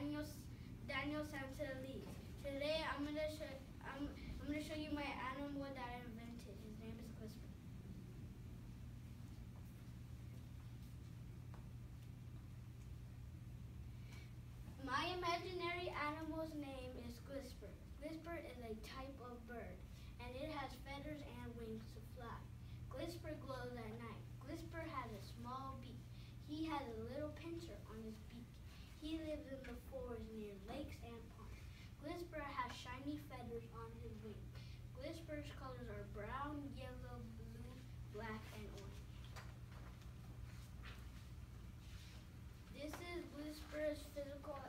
Daniel Daniel Santa Elise. Today I'm gonna show I'm, I'm gonna show you my animal that I invented. His name is Glisper. My imaginary animal's name is Glisper. Glisper is a type of bird, and it has feathers and wings to fly. Glisper glows at night. Glisper has a small beak. He has a little pincher on his beak. He lives in the forest near lakes and ponds. Glisper has shiny feathers on his wing. Glisper's colors are brown, yellow, blue, black, and orange. This is Glisper's physical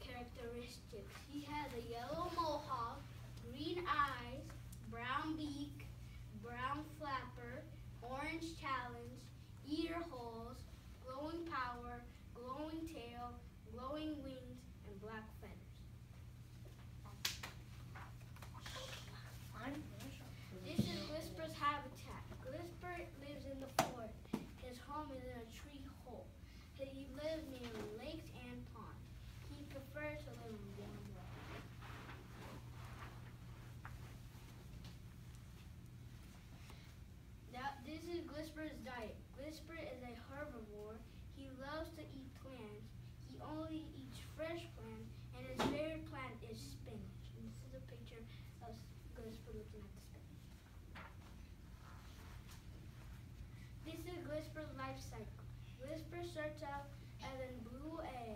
characteristics. He has a yellow mohawk, green eyes, brown beak, brown flapper, orange talons, ear holes, glowing power, glowing tail, glowing wings, and black feathers. This is Glisper's habitat. Glisper lives in the forest. His home is in a tree hole. He lives near lakes and ponds. He prefers to live in warm water. Now, this is Glisper's diet. Glisper is a herbivore. He loves to eat plants. He only eats fresh plants, and his favorite plant is spinach. And this is a picture of Glisper looking at the spinach. This is Glisper's life cycle. Glisper starts out as a blue egg,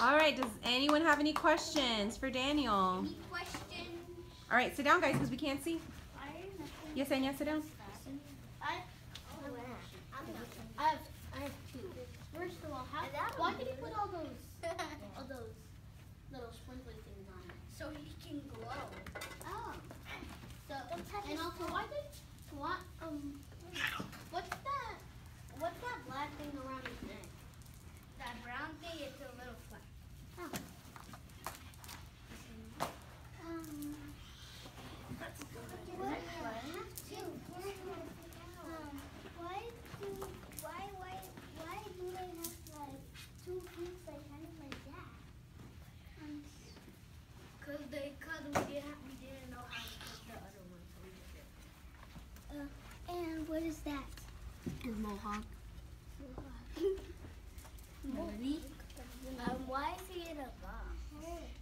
All right, does anyone have any questions for Daniel? Any questions? All right, sit down, guys, because we can't see. Yes, Anya, sit down. I, Oh. I'm not. I have, I have two. First of all, how, why did he put all those, all those little sprinkly things on it? So he can glow. Oh. So, and also, why did, what, um, what's that, what's that black thing around his neck? That brown thing, it's a little flat. Um. What? Um, why do why why why do they have like two feet like kind of like that? Um, Cause they, cause we didn't, we didn't know how to put the other one, so we just did. uh, and what is that? His mohawk. Ready? Um, why is he in a box?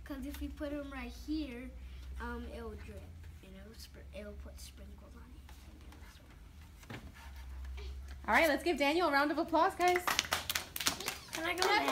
Because if we put him right here, um, it will drip and it will, spr- it will put sprinkles on it. And then that's what- All right, let's give Daniel a round of applause, guys. Can I go